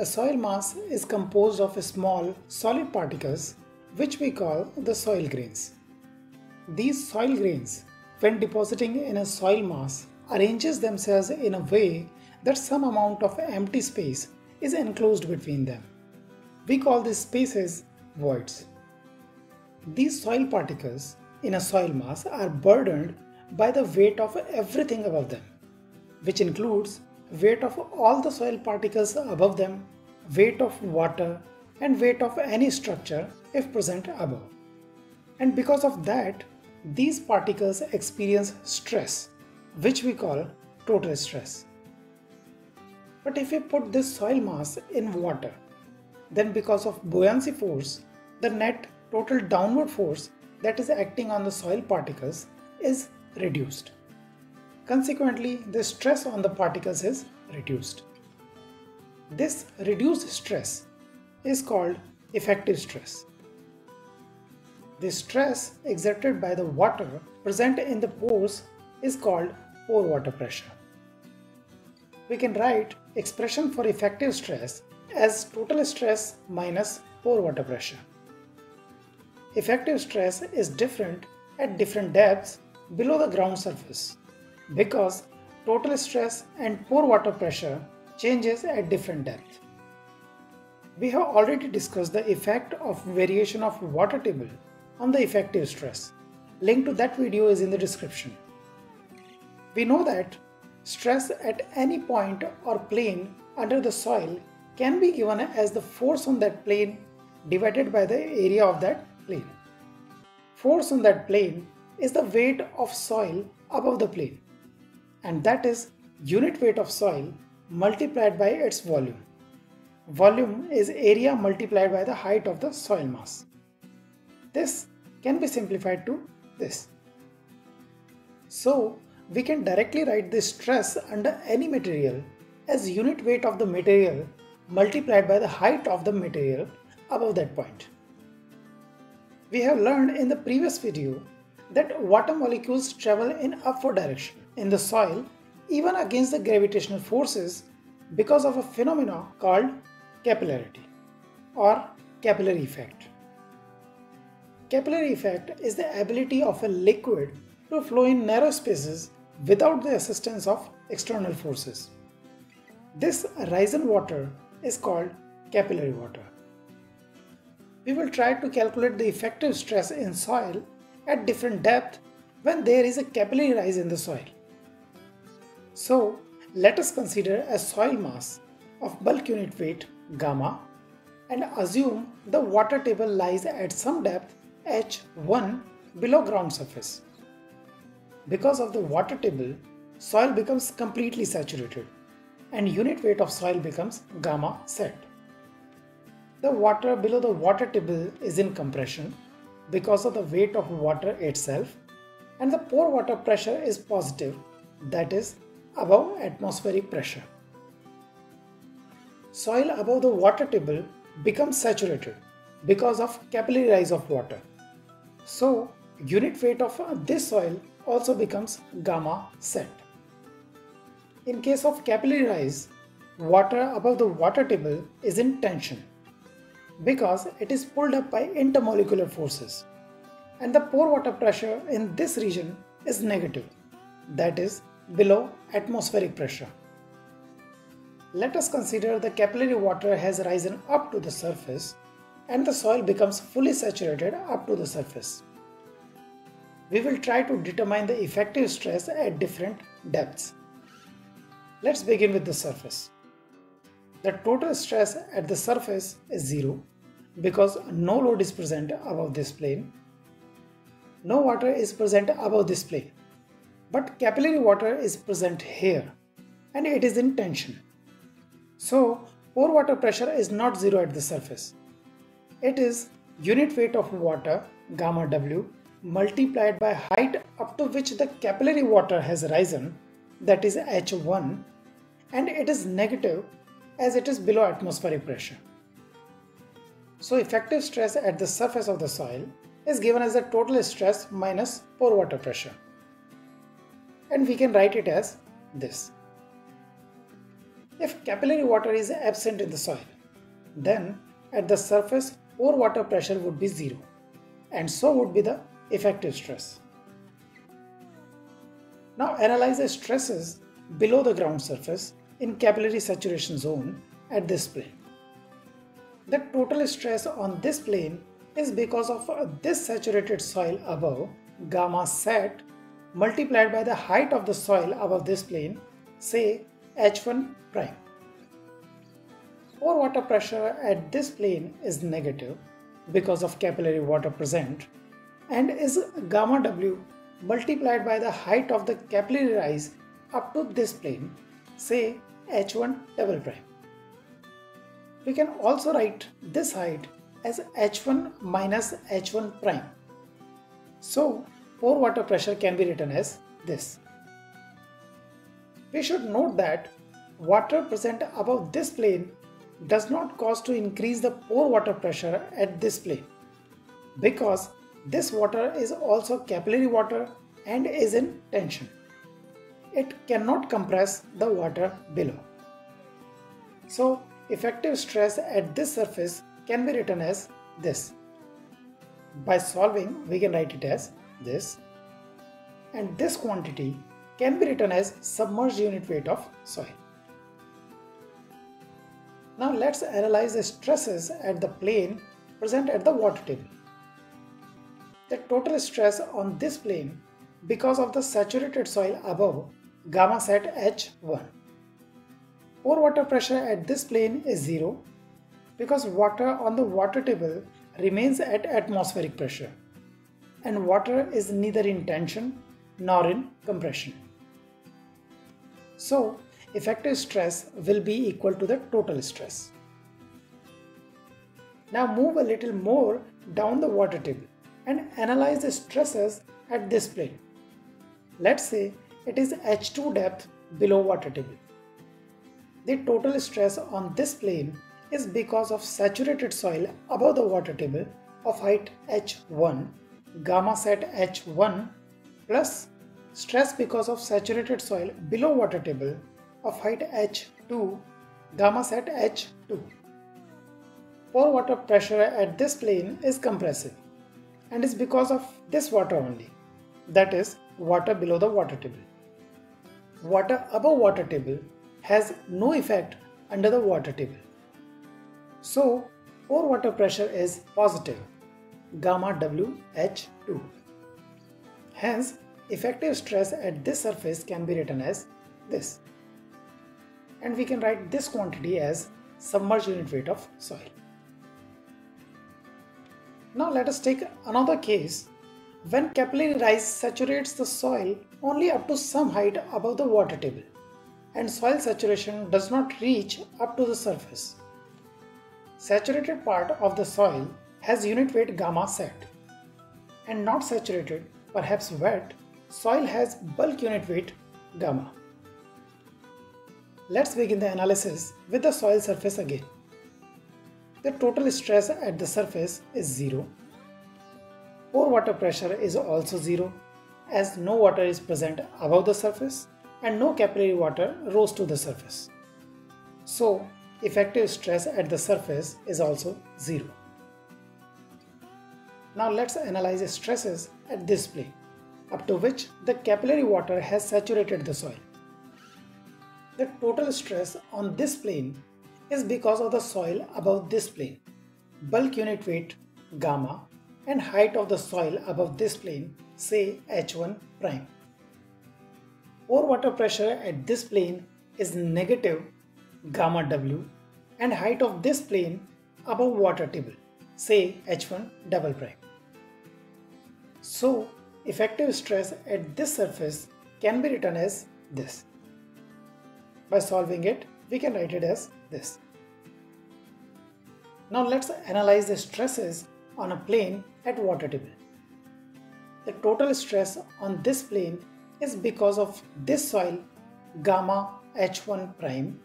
A soil mass is composed of small solid particles which we call the soil grains. These soil grains, when depositing in a soil mass, arranges themselves in a way that some amount of empty space is enclosed between them. We call these spaces voids. These soil particles in a soil mass are burdened by the weight of everything above them, which includes weight of all the soil particles above them, weight of water, and weight of any structure if present above. And because of that, these particles experience stress, which we call total stress. But if we put this soil mass in water, then because of buoyancy force, the net total downward force that is acting on the soil particles is reduced. Consequently, the stress on the particles is reduced. This reduced stress is called effective stress. The stress exerted by the water present in the pores is called pore water pressure. We can write expression for effective stress as total stress minus pore water pressure. Effective stress is different at different depths below the ground surface because total stress and pore water pressure changes at different depth. We have already discussed the effect of variation of water table on the effective stress. Link to that video is in the description. We know that stress at any point or plane under the soil can be given as the force on that plane divided by the area of that plane. Force on that plane is the weight of soil above the plane and that is unit weight of soil multiplied by its volume. Volume is area multiplied by the height of the soil mass. This can be simplified to this. So, we can directly write the stress under any material as unit weight of the material multiplied by the height of the material above that point. We have learned in the previous video that water molecules travel in upward direction in the soil even against the gravitational forces because of a phenomena called capillarity or capillary effect. Capillary effect is the ability of a liquid to flow in narrow spaces without the assistance of external forces. This rise in water is called capillary water. We will try to calculate the effective stress in soil at different depth when there is a capillary rise in the soil. So let us consider a soil mass of bulk unit weight gamma and assume the water table lies at some depth h1 below ground surface. Because of the water table, soil becomes completely saturated and unit weight of soil becomes gamma sat. The water below the water table is in compression because of the weight of water itself and the pore water pressure is positive that is above atmospheric pressure. Soil above the water table becomes saturated because of capillary rise of water. So, unit weight of uh, this soil also becomes gamma sat. In case of capillary rise, water above the water table is in tension because it is pulled up by intermolecular forces and the pore water pressure in this region is negative that is below atmospheric pressure. Let us consider the capillary water has risen up to the surface and the soil becomes fully saturated up to the surface. We will try to determine the effective stress at different depths. Let's begin with the surface. The total stress at the surface is zero because no load is present above this plane. No water is present above this plane. But capillary water is present here and it is in tension. So pore water pressure is not zero at the surface. It is unit weight of water gamma W multiplied by height up to which the capillary water has risen that is H1 and it is negative as it is below atmospheric pressure. So effective stress at the surface of the soil is given as the total stress minus pore water pressure and we can write it as this. If capillary water is absent in the soil, then at the surface pore water pressure would be zero and so would be the effective stress. Now analyze the stresses below the ground surface in capillary saturation zone at this plane. The total stress on this plane is because of this saturated soil above gamma sat multiplied by the height of the soil above this plane, say H1 prime. Pore water pressure at this plane is negative because of capillary water present and is gamma W multiplied by the height of the capillary rise up to this plane, say H1 double prime. We can also write this height as H1 minus H1 prime. So pore water pressure can be written as this. We should note that water present above this plane does not cause to increase the pore water pressure at this plane because this water is also capillary water and is in tension. It cannot compress the water below. So effective stress at this surface can be written as this. By solving we can write it as this and this quantity can be written as submerged unit weight of soil. Now let's analyze the stresses at the plane present at the water table. The total stress on this plane because of the saturated soil above gamma sat H1. Pore water pressure at this plane is 0 because water on the water table remains at atmospheric pressure and water is neither in tension nor in compression. So, effective stress will be equal to the total stress. Now move a little more down the water table and analyze the stresses at this plane. Let's say it is H2 depth below water table. The total stress on this plane is because of saturated soil above the water table of height H1 gamma sat H1 plus stress because of saturated soil below water table of height H2 gamma sat H2. Pore water pressure at this plane is compressive and is because of this water only that is water below the water table. Water above water table has no effect under the water table. So pore water pressure is positive gamma WH2. Hence, effective stress at this surface can be written as this. And we can write this quantity as submerged unit weight of soil. Now let us take another case when capillary rise saturates the soil only up to some height above the water table and soil saturation does not reach up to the surface. Saturated part of the soil has unit weight gamma sat. and not saturated, perhaps wet, soil has bulk unit weight gamma. Let's begin the analysis with the soil surface again. The total stress at the surface is 0. Pore water pressure is also 0 as no water is present above the surface and no capillary water rose to the surface. So effective stress at the surface is also 0. Now let's analyze stresses at this plane, up to which the capillary water has saturated the soil. The total stress on this plane is because of the soil above this plane, bulk unit weight gamma and height of the soil above this plane say H1 prime. Pore water pressure at this plane is negative gamma W and height of this plane above water table say H1 double prime. So effective stress at this surface can be written as this. By solving it, we can write it as this. Now let's analyze the stresses on a plane at water table. The total stress on this plane is because of this soil gamma H1 prime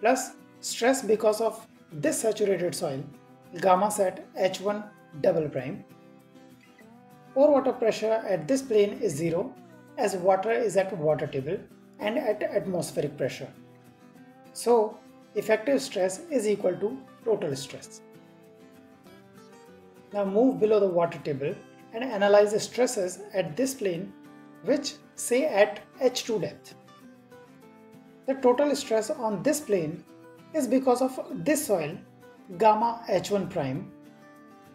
plus stress because of this saturated soil gamma sat H1 double prime Pore water pressure at this plane is zero as water is at water table and at atmospheric pressure. So effective stress is equal to total stress. Now move below the water table and analyze the stresses at this plane which say at H2 depth. The total stress on this plane is because of this soil gamma H1 prime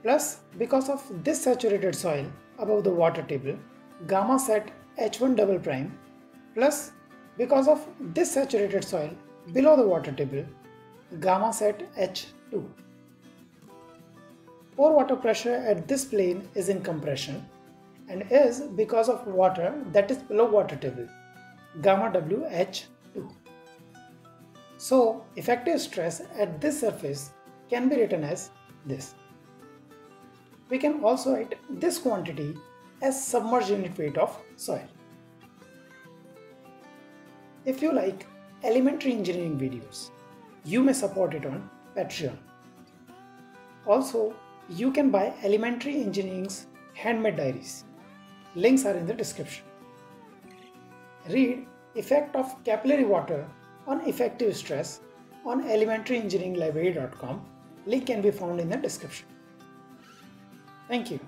plus because of this saturated soil above the water table gamma sat H1 double prime plus because of this saturated soil below the water table gamma sat H2. Pore water pressure at this plane is in compression and is because of water that is below water table gamma WH2. So effective stress at this surface can be written as this. We can also write this quantity as submerged unit weight of soil. If you like elementary engineering videos, you may support it on Patreon. Also, you can buy Elementary Engineering's handmade diaries. Links are in the description. Read Effect of Capillary Water on Effective Stress on elementaryengineeringlibrary.com. Link can be found in the description. Thank you.